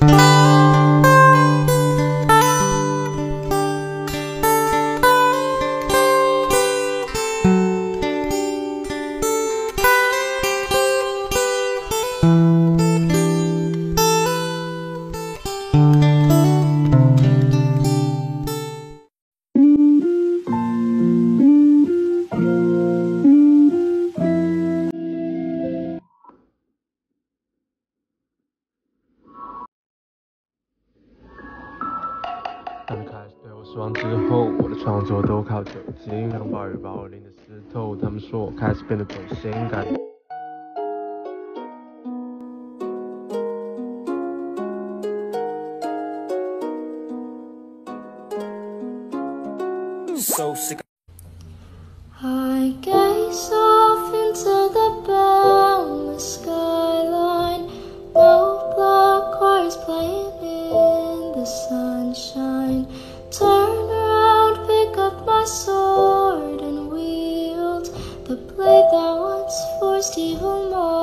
Música 他们开始对我失望之后，我的创作都靠酒精，让暴雨把我淋得湿透。他们说我开始变得走心感。So sick. I gaze off into the boundless skyline, no bugle choirs playing in the sunshine. laid down once for Stephen Moore.